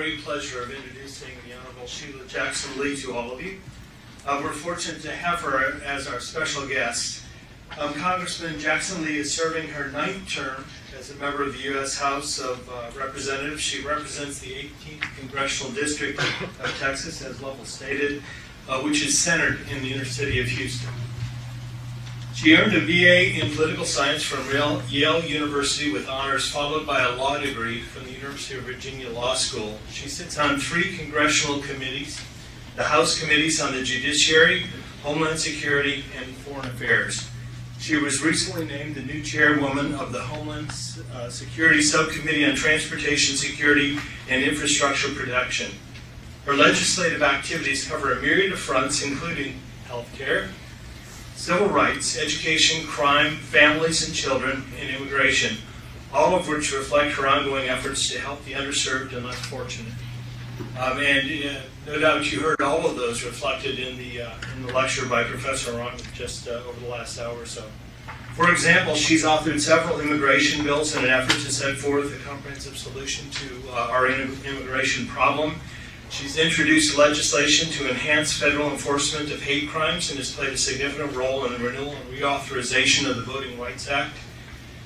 great pleasure of introducing the Honorable Sheila Jackson Lee to all of you. Uh, we're fortunate to have her as our special guest. Um, Congressman Jackson Lee is serving her ninth term as a member of the U.S. House of uh, Representatives. She represents the 18th Congressional District of Texas, as Lovell stated, uh, which is centered in the inner city of Houston. She earned a BA in political science from Yale University with honors, followed by a law degree from the University of Virginia Law School. She sits on three congressional committees the House Committees on the Judiciary, Homeland Security, and Foreign Affairs. She was recently named the new chairwoman of the Homeland uh, Security Subcommittee on Transportation Security and Infrastructure Protection. Her legislative activities cover a myriad of fronts, including health care, civil rights, education, crime, families and children, and immigration, all of which reflect her ongoing efforts to help the underserved and less. Um, and uh, no doubt you heard all of those reflected in the, uh, in the lecture by Professor Ron just uh, over the last hour or so. For example, she's authored several immigration bills in an effort to set forth a comprehensive solution to uh, our immigration problem She's introduced legislation to enhance federal enforcement of hate crimes and has played a significant role in the renewal and reauthorization of the Voting Rights Act.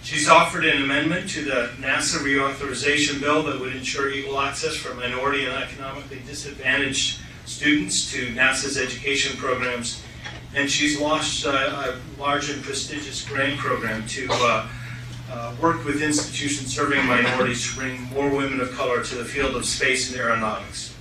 She's offered an amendment to the NASA reauthorization bill that would ensure equal access for minority and economically disadvantaged students to NASA's education programs. And she's launched a, a large and prestigious grant program to uh, uh, work with institutions serving minorities to bring more women of color to the field of space and aeronautics.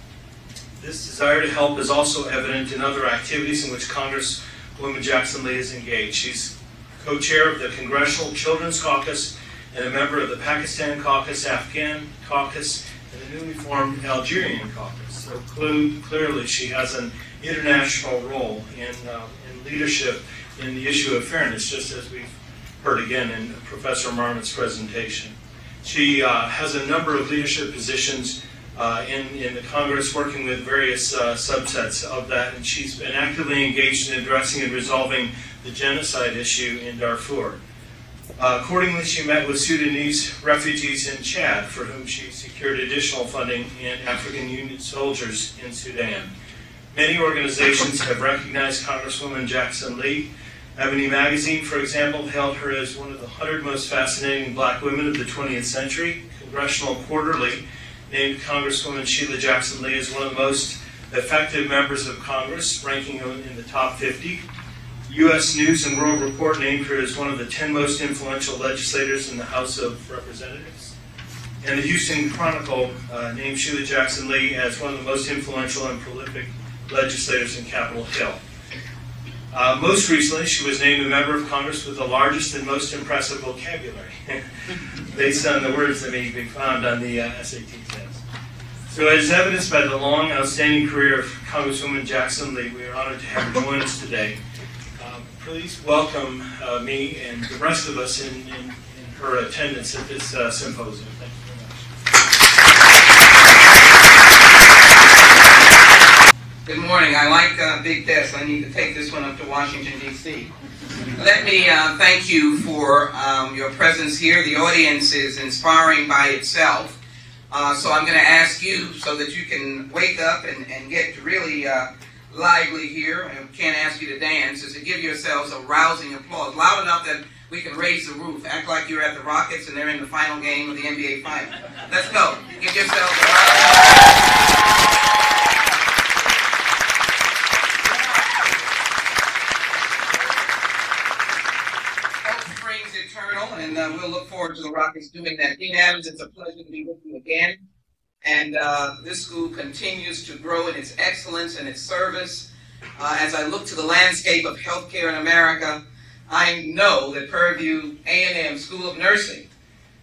This desire to help is also evident in other activities in which Congresswoman Jackson Lee is engaged. She's co-chair of the Congressional Children's Caucus and a member of the Pakistan Caucus, Afghan Caucus, and the newly formed Algerian Caucus. So clearly she has an international role in, uh, in leadership in the issue of fairness, just as we've heard again in Professor Marmot's presentation. She uh, has a number of leadership positions uh, in, in the Congress working with various uh, subsets of that, and she's been actively engaged in addressing and resolving the genocide issue in Darfur. Uh, accordingly, she met with Sudanese refugees in Chad, for whom she secured additional funding, and African Union soldiers in Sudan. Many organizations have recognized Congresswoman Jackson Lee. Ebony Magazine, for example, hailed her as one of the 100 most fascinating black women of the 20th century. Congressional Quarterly named Congresswoman Sheila Jackson Lee as one of the most effective members of Congress, ranking in the top 50. U.S. News and World Report named her as one of the 10 most influential legislators in the House of Representatives. And the Houston Chronicle uh, named Sheila Jackson Lee as one of the most influential and prolific legislators in Capitol Hill. Uh, most recently, she was named a member of Congress with the largest and most impressive vocabulary, based on the words that may be found on the uh, SAT test. So, as evidenced by the long, outstanding career of Congresswoman Jackson Lee, we are honored to have her join us today. Um, please welcome uh, me and the rest of us in, in, in her attendance at this uh, symposium. Good morning. I like uh, big desks. I need to take this one up to Washington, D.C. Let me uh, thank you for um, your presence here. The audience is inspiring by itself. Uh, so I'm going to ask you so that you can wake up and, and get really uh, lively here. I can't ask you to dance, is to give yourselves a rousing applause. Loud enough that we can raise the roof. Act like you're at the Rockets and they're in the final game of the NBA Finals. Let's go. Give yourselves a and uh, we'll look forward to the Rockets doing that. Dean Adams, it's a pleasure to be with you again. And uh, this school continues to grow in its excellence and its service. Uh, as I look to the landscape of healthcare in America, I know that Prairie View A&M School of Nursing,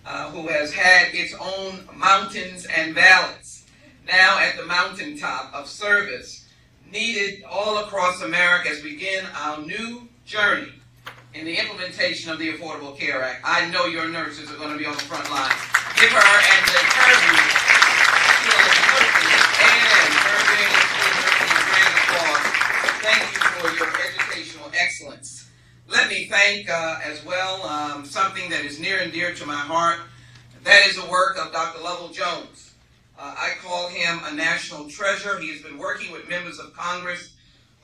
uh, who has had its own mountains and valleys, now at the mountaintop of service, needed all across America as we begin our new journey in the implementation of the Affordable Care Act. I know your nurses are going to be on the front line. Give her and the Kirby and Thank you for your educational excellence. Let me thank uh, as well um, something that is near and dear to my heart. That is the work of Dr. Lovell Jones. Uh, I call him a national treasure. He has been working with members of Congress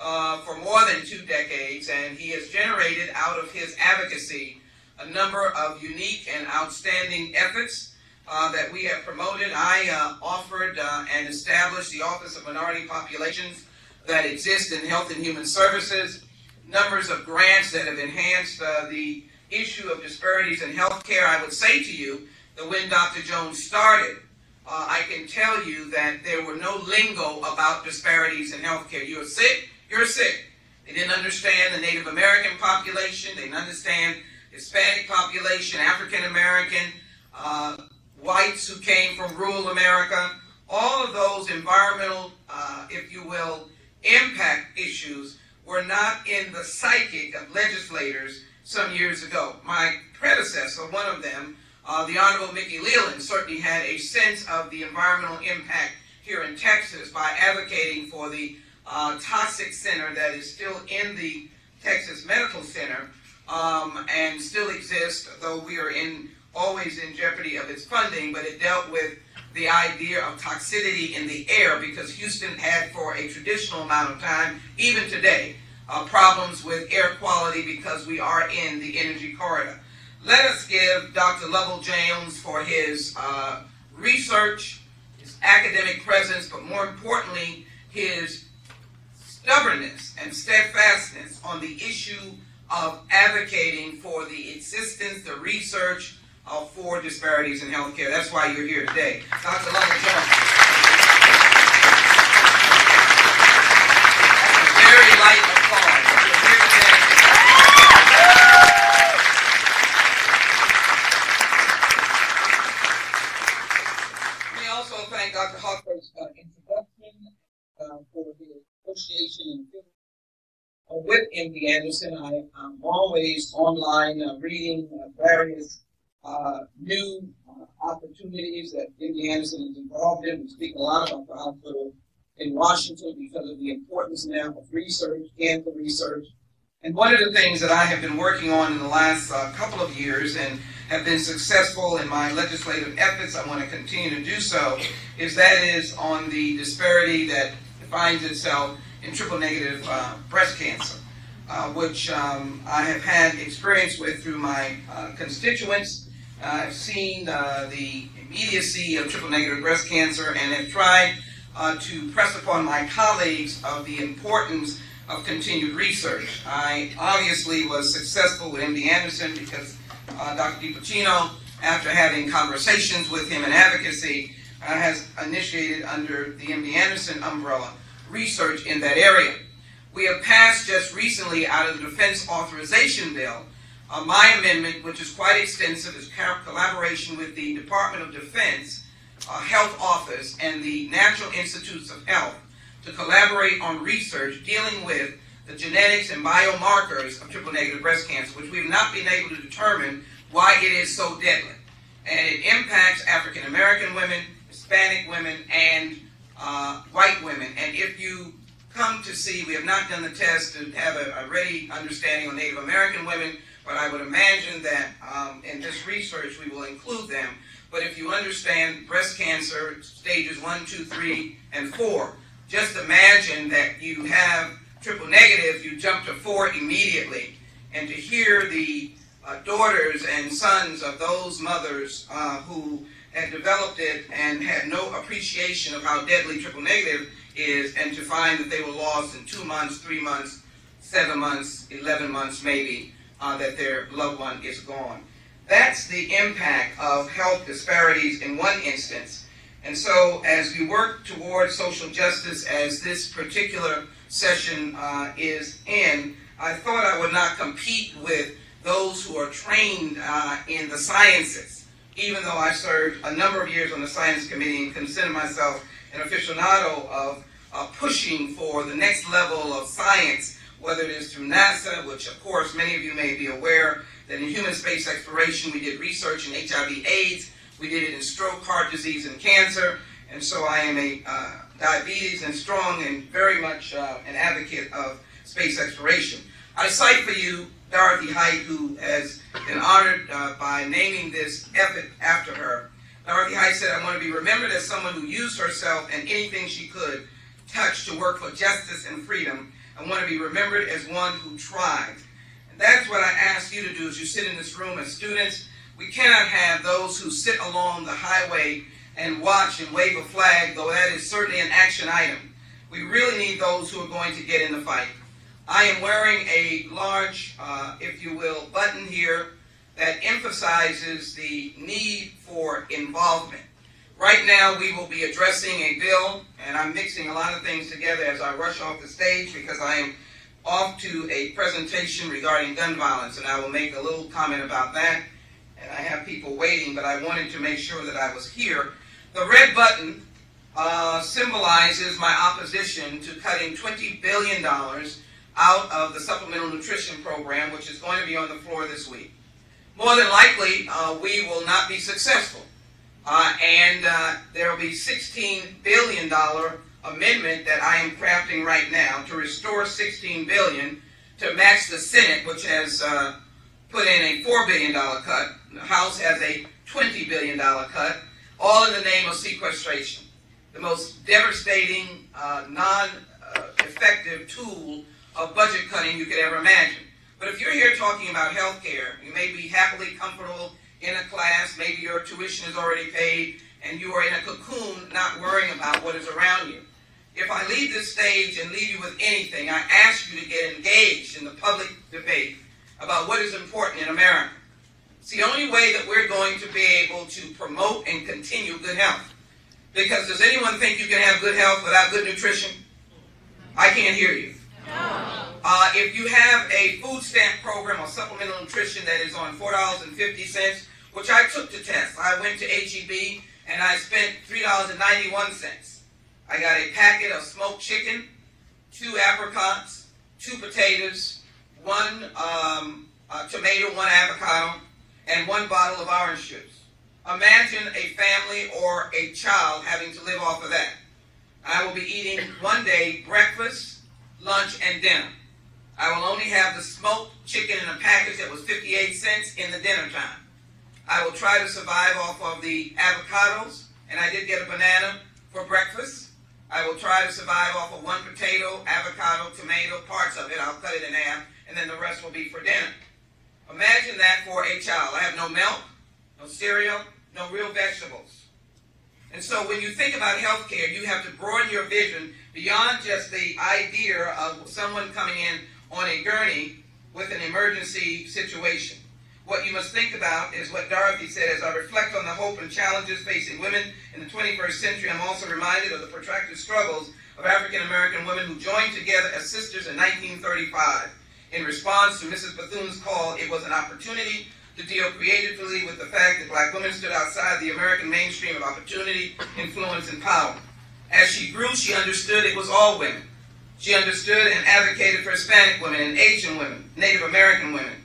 uh, for more than two decades, and he has generated out of his advocacy a number of unique and outstanding efforts uh, that we have promoted. I uh, offered uh, and established the Office of Minority Populations that exist in Health and Human Services, numbers of grants that have enhanced uh, the issue of disparities in healthcare. I would say to you that when Dr. Jones started, uh, I can tell you that there were no lingo about disparities in healthcare. You're sick, you're sick. They didn't understand the Native American population, they didn't understand Hispanic population, African American, uh, whites who came from rural America. All of those environmental, uh, if you will, impact issues were not in the psychic of legislators some years ago. My predecessor, one of them, uh, the Honorable Mickey Leland, certainly had a sense of the environmental impact here in Texas by advocating for the uh, toxic center that is still in the Texas Medical Center um, and still exists, though we are in always in jeopardy of its funding, but it dealt with the idea of toxicity in the air because Houston had for a traditional amount of time, even today, uh, problems with air quality because we are in the energy corridor. Let us give Dr. Lovell Jones for his uh, research, his academic presence, but more importantly, his stubbornness and steadfastness on the issue of advocating for the existence, the research uh, for disparities in healthcare. That's why you're here today. Dr. Lovell Jones. That's a very light applause. You're here today. Let me also thank Dr. Hawkins' uh, introduction uh, for the association and uh, with MD Anderson. I, am always online uh, reading uh, various uh, new uh, opportunities that MD Anderson is involved in. We speak a lot about the hospital in Washington because of the importance now of research, cancer research. And one of the things that I have been working on in the last uh, couple of years and have been successful in my legislative efforts, I want to continue to do so, is that is on the disparity that finds itself in triple negative uh, breast cancer, uh, which um, I have had experience with through my uh, constituents. I've seen uh, the immediacy of triple negative breast cancer and have tried uh, to press upon my colleagues of the importance of continued research. I obviously was successful with MD Anderson because uh, Dr. DePinho, after having conversations with him in advocacy, has initiated under the MD Anderson umbrella research in that area. We have passed just recently out of the Defense Authorization Bill uh, my amendment, which is quite extensive, is collaboration with the Department of Defense uh, Health Office and the National Institutes of Health to collaborate on research dealing with the genetics and biomarkers of triple negative breast cancer, which we have not been able to determine why it is so deadly. And it impacts African American women, Hispanic women, and uh, white women. And if you come to see, we have not done the test to have a, a ready understanding on Native American women, but I would imagine that um, in this research we will include them. But if you understand breast cancer stages one, two, three, and four, just imagine that you have triple negative, you jump to four immediately. And to hear the uh, daughters and sons of those mothers uh, who had developed it and had no appreciation of how deadly triple negative is, and to find that they were lost in two months, three months, seven months, 11 months maybe, uh, that their loved one is gone. That's the impact of health disparities in one instance. And so, as we work towards social justice, as this particular session uh, is in, I thought I would not compete with those who are trained uh, in the sciences, even though I served a number of years on the science committee and consider myself an aficionado of uh, pushing for the next level of science, whether it is through NASA, which of course many of you may be aware that in human space exploration we did research in HIV AIDS, we did it in stroke, heart disease, and cancer, and so I am a uh, diabetes and strong and very much uh, an advocate of space exploration. I cite for you Dorothy Height, who has been honored uh, by naming this effort after her. Dorothy Height said, I want to be remembered as someone who used herself and anything she could touch to work for justice and freedom. I want to be remembered as one who tried. And that's what I ask you to do as you sit in this room as students. We cannot have those who sit along the highway and watch and wave a flag, though that is certainly an action item. We really need those who are going to get in the fight. I am wearing a large, uh, if you will, button here that emphasizes the need for involvement. Right now, we will be addressing a bill, and I'm mixing a lot of things together as I rush off the stage because I am off to a presentation regarding gun violence, and I will make a little comment about that. And I have people waiting, but I wanted to make sure that I was here. The red button uh, symbolizes my opposition to cutting $20 billion out of the Supplemental Nutrition Program, which is going to be on the floor this week. More than likely, uh, we will not be successful. Uh, and uh, there will be $16 billion amendment that I am crafting right now to restore 16 billion to match the Senate, which has uh, put in a $4 billion cut. The House has a $20 billion cut, all in the name of sequestration. The most devastating, uh, non-effective tool of budget cutting you could ever imagine. But if you're here talking about health care, you may be happily comfortable in a class, maybe your tuition is already paid, and you are in a cocoon not worrying about what is around you. If I leave this stage and leave you with anything, I ask you to get engaged in the public debate about what is important in America. It's the only way that we're going to be able to promote and continue good health. Because does anyone think you can have good health without good nutrition? I can't hear you. Uh, if you have a food stamp program or supplemental nutrition that is on $4.50, which I took to test, I went to HEB and I spent $3.91. I got a packet of smoked chicken, two apricots, two potatoes, one um, tomato, one avocado, and one bottle of orange juice. Imagine a family or a child having to live off of that. I will be eating one day breakfast, lunch, and dinner. I will only have the smoked chicken in a package that was 58 cents in the dinner time. I will try to survive off of the avocados, and I did get a banana for breakfast. I will try to survive off of one potato, avocado, tomato, parts of it. I'll cut it in half, and then the rest will be for dinner. Imagine that for a child. I have no milk, no cereal, no real vegetables. And so when you think about health care, you have to broaden your vision beyond just the idea of someone coming in on a gurney with an emergency situation. What you must think about is what Dorothy said as I reflect on the hope and challenges facing women in the 21st century. I'm also reminded of the protracted struggles of African American women who joined together as sisters in 1935. In response to Mrs. Bethune's call, it was an opportunity to deal creatively with the fact that black women stood outside the American mainstream of opportunity, influence, and power. As she grew, she understood it was all women. She understood and advocated for Hispanic women and Asian women, Native American women.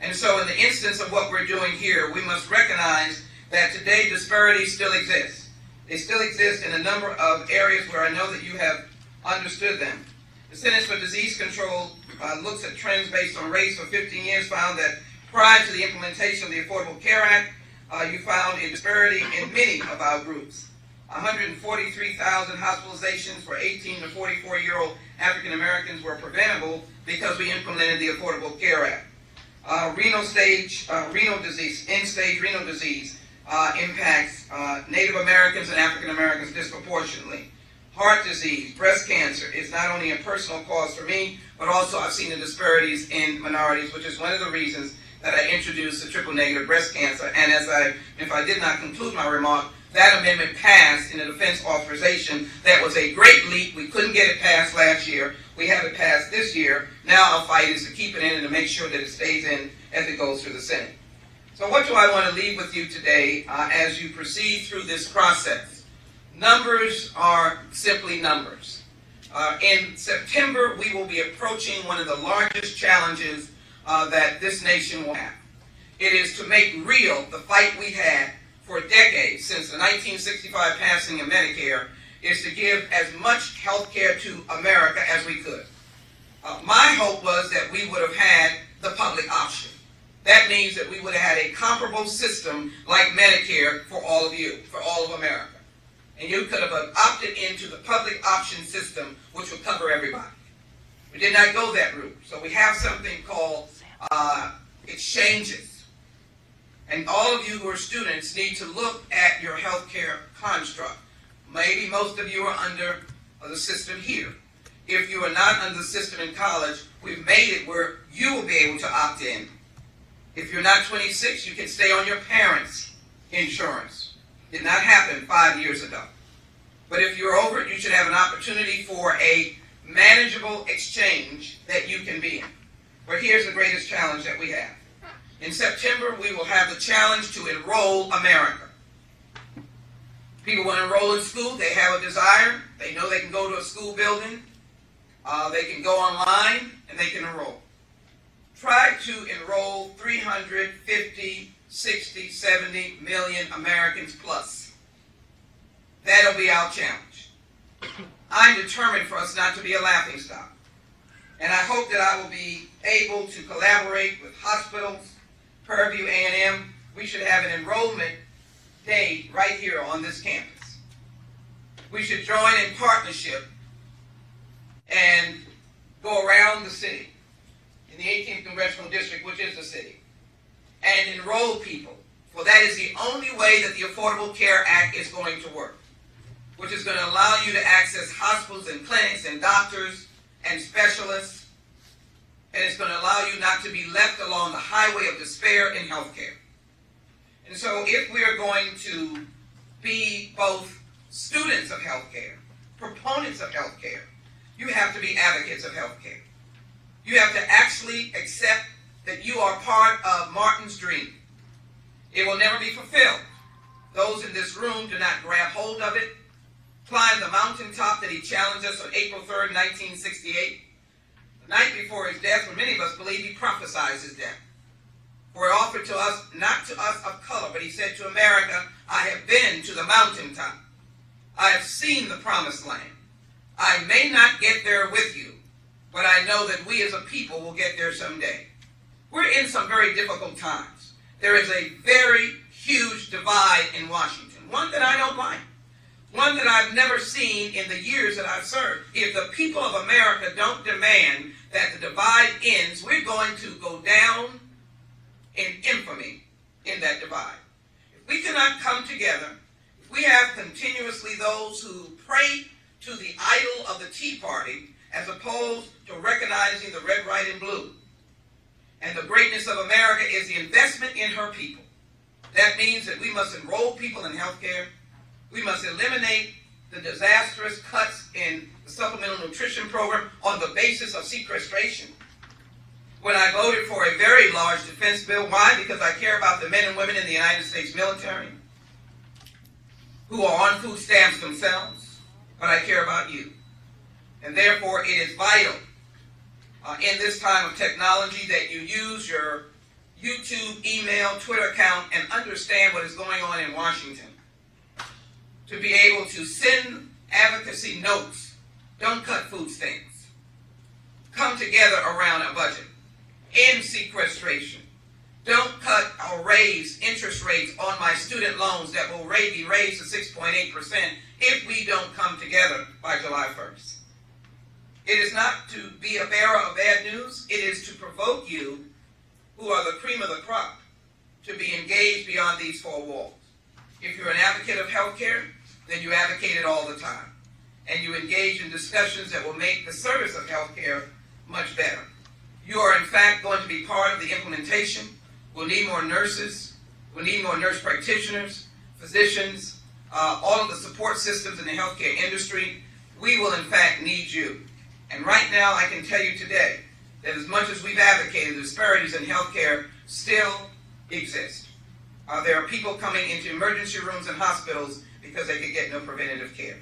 And so in the instance of what we're doing here, we must recognize that today disparities still exist. They still exist in a number of areas where I know that you have understood them. The Centers for Disease Control uh, looks at trends based on race for 15 years, found that prior to the implementation of the Affordable Care Act, uh, you found a disparity in many of our groups. 143,000 hospitalizations for 18 to 44 year old African Americans were preventable because we implemented the Affordable Care Act. Uh, renal stage, uh, renal disease, end-stage renal disease uh, impacts uh, Native Americans and African Americans disproportionately. Heart disease, breast cancer is not only a personal cause for me, but also I've seen the disparities in minorities, which is one of the reasons that I introduced the triple negative breast cancer. And as I, if I did not conclude my remark, that amendment passed in the defense authorization. That was a great leap. We couldn't get it passed last year. We have it passed this year. Now our fight is to keep it in and to make sure that it stays in as it goes through the Senate. So what do I want to leave with you today uh, as you proceed through this process? Numbers are simply numbers. Uh, in September, we will be approaching one of the largest challenges uh, that this nation will have. It is to make real the fight we had for decades since the 1965 passing of Medicare is to give as much health care to America as we could. Uh, my hope was that we would have had the public option. That means that we would have had a comparable system like Medicare for all of you, for all of America. And you could have opted into the public option system, which would cover everybody. We did not go that route. So we have something called uh, exchanges. And all of you who are students need to look at your healthcare construct. Maybe most of you are under the system here. If you are not under the system in college, we've made it where you will be able to opt in. If you're not 26, you can stay on your parents' insurance. Did not happen five years ago. But if you're over it, you should have an opportunity for a manageable exchange that you can be in. But here's the greatest challenge that we have. In September, we will have the challenge to enroll America. People want to enroll in school, they have a desire, they know they can go to a school building, uh, they can go online, and they can enroll. Try to enroll 350, 60, 70 million Americans plus. That'll be our challenge. I'm determined for us not to be a laughingstock. And I hope that I will be able to collaborate with hospitals, Prairie View A&M. We should have an enrollment day right here on this campus. We should join in partnership and go around the city in the 18th Congressional District, which is the city, and enroll people. For that is the only way that the Affordable Care Act is going to work, which is going to allow you to access hospitals and clinics and doctors and specialists, and it's going to allow you not to be left along the highway of despair in healthcare. And so if we are going to be both students of healthcare, proponents of healthcare, you have to be advocates of healthcare. You have to actually accept that you are part of Martin's dream. It will never be fulfilled. Those in this room do not grab hold of it, climb the mountaintop that he challenged us on April 3rd, 1968. Night before his death, when many of us believe he prophesied his death. For it offered to us, not to us of color, but he said to America, I have been to the mountaintop. I have seen the promised land. I may not get there with you, but I know that we as a people will get there someday. We're in some very difficult times. There is a very huge divide in Washington, one that I don't like, one that I've never seen in the years that I've served. If the people of America don't demand that the divide ends, we're going to go down in infamy in that divide. If we cannot come together, if we have continuously those who pray to the idol of the Tea Party as opposed to recognizing the red, white, and blue. And the greatness of America is the investment in her people. That means that we must enroll people in health care. We must eliminate the disastrous cuts in the supplemental nutrition program on the basis of sequestration. When I voted for a very large defense bill, why? Because I care about the men and women in the United States military who are on food stamps themselves, but I care about you. And therefore, it is vital uh, in this time of technology that you use your YouTube, email, Twitter account and understand what is going on in Washington. To be able to send advocacy notes, don't cut food stamps. Come together around a budget. End sequestration. Don't cut or raise interest rates on my student loans that will be raised to 6.8% if we don't come together by July 1st. It is not to be a bearer of bad news. It is to provoke you, who are the cream of the crop, to be engaged beyond these four walls. If you're an advocate of health care, then you advocate it all the time. And you engage in discussions that will make the service of health care much better. You are, in fact, going to be part of the implementation. We'll need more nurses. We'll need more nurse practitioners, physicians, uh, all of the support systems in the healthcare industry. We will, in fact, need you. And right now, I can tell you today that as much as we've advocated, the disparities in healthcare still exist. Uh, there are people coming into emergency rooms and hospitals because they could get no preventative care.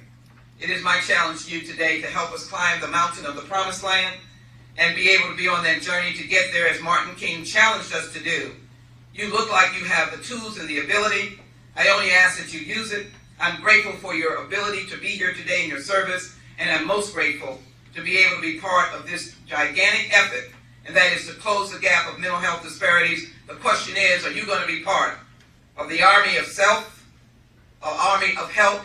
It is my challenge to you today to help us climb the mountain of the promised land and be able to be on that journey to get there as Martin King challenged us to do. You look like you have the tools and the ability. I only ask that you use it. I'm grateful for your ability to be here today in your service, and I'm most grateful to be able to be part of this gigantic effort and that is to close the gap of mental health disparities. The question is, are you going to be part of the army of self, or army of help?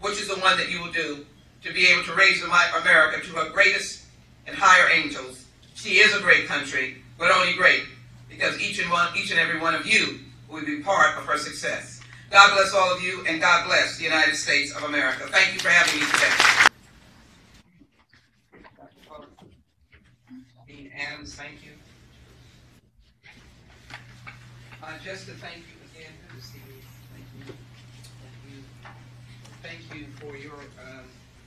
Which is the one that you will do to be able to raise America to her greatest and higher angels? She is a great country, but only great because each and one, each and every one of you will be part of her success. God bless all of you, and God bless the United States of America. Thank you for having me today. Dean Adams, thank you. Uh, just to thank you again, good to see you. Thank you. Thank you. For your um,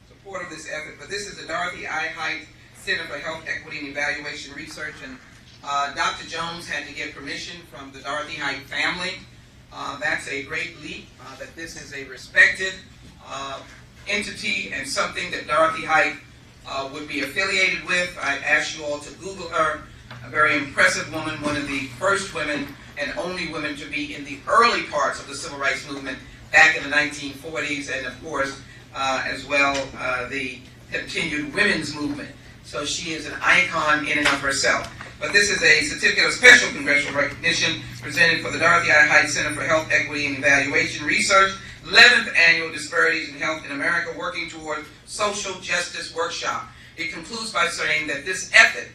support of this effort. But this is the Dorothy I. Height Center for Health Equity and Evaluation Research, and uh, Dr. Jones had to get permission from the Dorothy Height family. Uh, that's a great leap, uh, that this is a respected uh, entity and something that Dorothy Height uh, would be affiliated with. I ask you all to Google her, a very impressive woman, one of the first women and only women to be in the early parts of the civil rights movement back in the 1940s, and of course, uh, as well, uh, the continued women's movement. So she is an icon in and of herself. But this is a certificate of special congressional recognition presented for the Dorothy I. Height Center for Health Equity and Evaluation Research, 11th Annual Disparities in Health in America Working Toward Social Justice Workshop. It concludes by saying that this effort,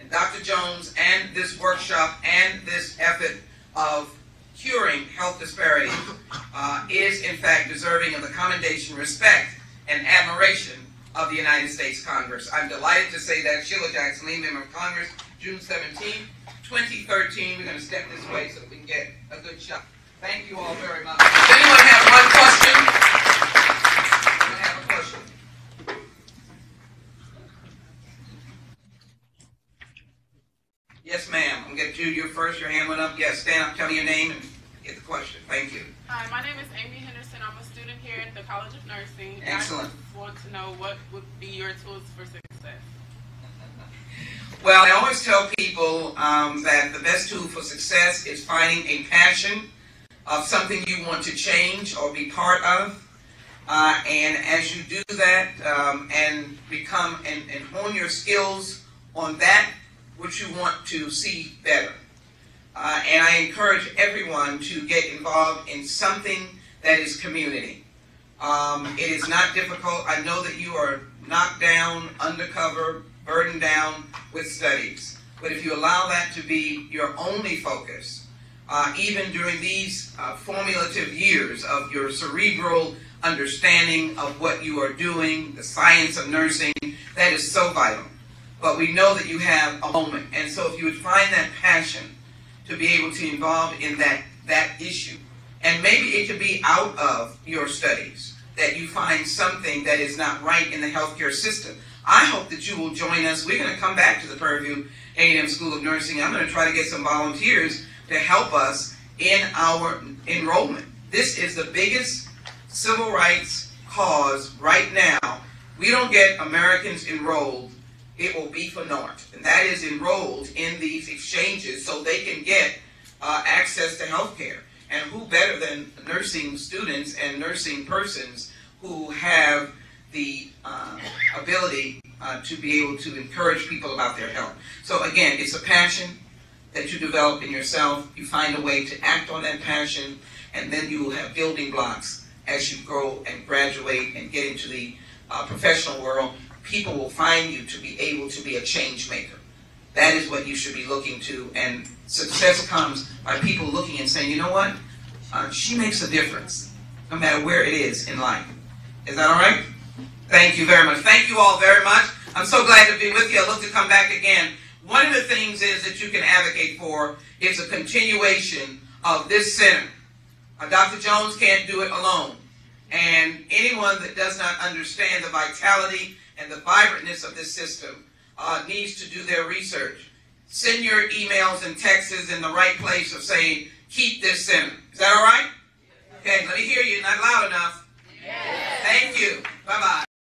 and Dr. Jones and this workshop and this effort of curing health disparities uh, is in fact deserving of the commendation, respect, and admiration of the United States Congress. I'm delighted to say that Sheila Jackson Lee, Member of Congress, June 17, 2013. We're going to step this way so we can get a good shot. Thank you all very much. Does anyone have one question? Yes, ma'am. I'm going to do your first. Your hand went up. Yes, stand up, tell me your name, and get the question. Thank you. Hi, my name is Amy Henderson. I'm a student here at the College of Nursing. Excellent. I just want to know what would be your tools for success. Well, I always tell people um, that the best tool for success is finding a passion of something you want to change or be part of. Uh, and as you do that um, and become and, and hone your skills on that which you want to see better. Uh, and I encourage everyone to get involved in something that is community. Um, it is not difficult. I know that you are knocked down, undercover, burdened down with studies. But if you allow that to be your only focus, uh, even during these uh, formulative years of your cerebral understanding of what you are doing, the science of nursing, that is so vital. But we know that you have a moment. And so if you would find that passion to be able to involve in that, that issue, and maybe it could be out of your studies, that you find something that is not right in the healthcare system. I hope that you will join us. We're going to come back to the Prairie View A&M School of Nursing. I'm going to try to get some volunteers to help us in our enrollment. This is the biggest civil rights cause right now. We don't get Americans enrolled, it will be for naught. And that is enrolled in these exchanges so they can get uh, access to health care. And who better than nursing students and nursing persons who have the uh, ability uh, to be able to encourage people about their health. So again, it's a passion that you develop in yourself. You find a way to act on that passion, and then you will have building blocks as you grow and graduate and get into the uh, professional world. People will find you to be able to be a change maker. That is what you should be looking to, and success comes by people looking and saying, you know what? Uh, she makes a difference, no matter where it is in life. Is that all right? Thank you very much. Thank you all very much. I'm so glad to be with you. I look to come back again. One of the things is that you can advocate for is a continuation of this center. Uh, Dr. Jones can't do it alone. And anyone that does not understand the vitality and the vibrantness of this system uh, needs to do their research. Send your emails and texts in the right place of saying, keep this center. Is that all right? Okay, let me hear you. Not loud enough. Thank you. Bye bye.